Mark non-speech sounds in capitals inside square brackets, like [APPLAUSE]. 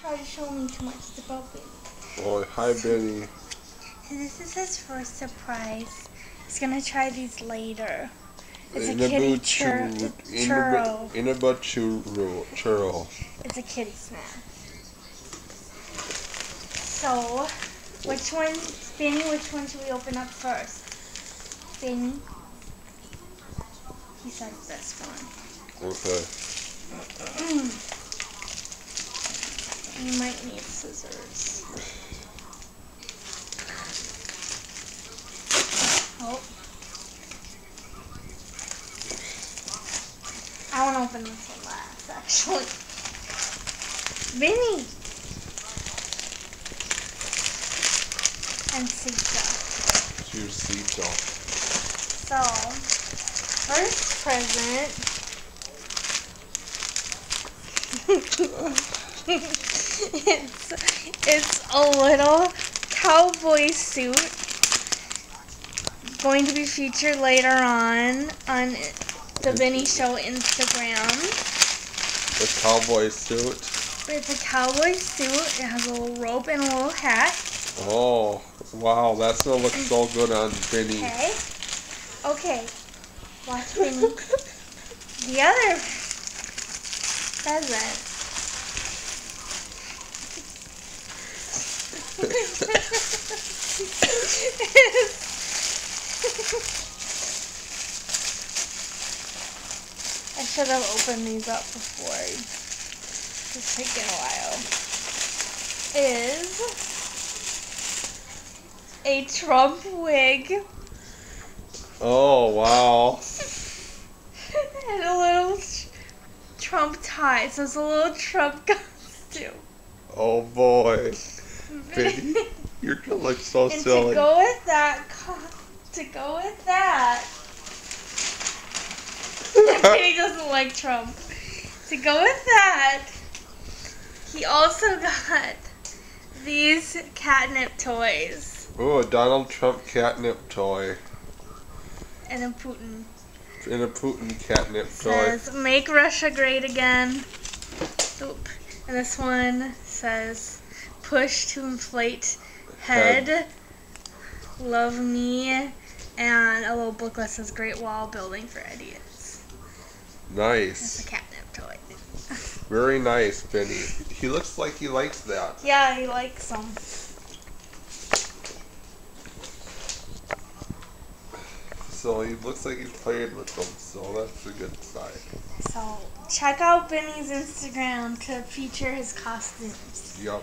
try to show me too much about Benny. Oh, hi, Benny. [LAUGHS] This is his first surprise. He's gonna try these later. It's a In a kitty boot chur- churro. churro. In a churro. Churro. It's a kitty snack. So, which one, Benny, which one should we open up first? Benny? He said this one. Okay. [CLEARS THROAT] You might need scissors. Oh. I want to open this one last, actually. Vinny! And Sita. Your seatbelt. So, first present. [LAUGHS] it's it's a little cowboy suit going to be featured later on on the Vinny Show Instagram. The cowboy suit. It's a cowboy suit. It has a little rope and a little hat. Oh, wow. That's gonna look so mm. good on Benny. Okay. Okay. Watch Vinny. [LAUGHS] The other present. I should have opened these up before. It's taking a while. Is a Trump wig Oh, wow. and a little Trump tie. So it's a little Trump [LAUGHS] costume. Oh, boy. [LAUGHS] You're gonna look so and silly. to go with that, to go with that, he doesn't like Trump. To go with that, he also got these catnip toys Oh, a Donald Trump catnip toy. and a Putin. And a Putin catnip toy. says "Make Russia Great Again." Oop. And this one says "Push to inflate head, Head. love me," and a little booklet says "Great Wall Building for Idiots." It's Nice. a catnip toy. [LAUGHS] Very nice, Benny. He looks like he likes that. yeah, he likes them. So he looks like he's playing with them, so that's a good sign. So check out Benny's Instagram to feature his costumes. Yup.